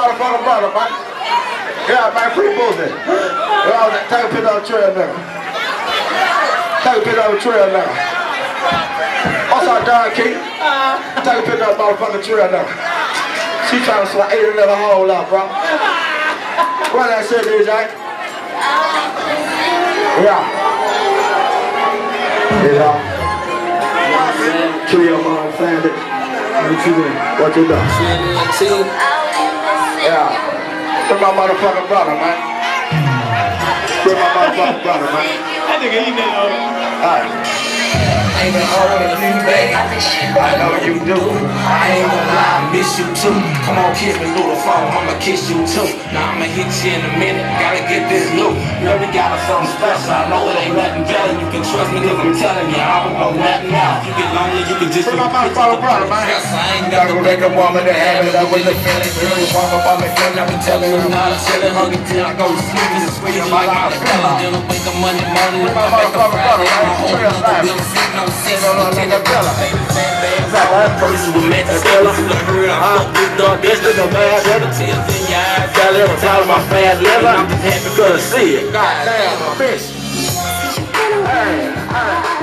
motherfucking brother, man. Yeah, man. Free bullshit. Yeah, take a picture of the trail now. Take a picture of the trail now. What's up, Don Key? Take a picture of the motherfucking trail now. She trying to slide eight another hole up, bro. What that shit, DJ? Yeah. Yeah. Kill your mom, find it. What you doing? What you doing? Yeah. Free my motherfucking brother, man. Free my motherfucking brother, man. Nigga Alright. Ain't you, babe. I know you do. I ain't gonna lie, I miss you too. Come on, kiss me through the phone, I'ma kiss you too. Now I'ma hit you in a minute, gotta get this loot. You we got something special. I know it ain't nothing better. You can trust me, cause I'm telling you, I don't know nothing else. You get lonely, you can just Put my mouth follow brother, man. I ain't gotta go make a woman to have it. I was a feeling, girl, was walk up on me, feeling. I've been telling her not to chill it, hungry till I go to sleep. It's sweet, like my fella. Then I wake up Monday morning, I make a Friday. I'm home, I'm gonna sit no sense. Lieutenant Bella. Person with mental Stella. I'm big dog, this nigga mad brother. Tears in your eyes. Got a little time my fat liver. I'm just happy cause I see it. God damn, bitch. Hey, hey.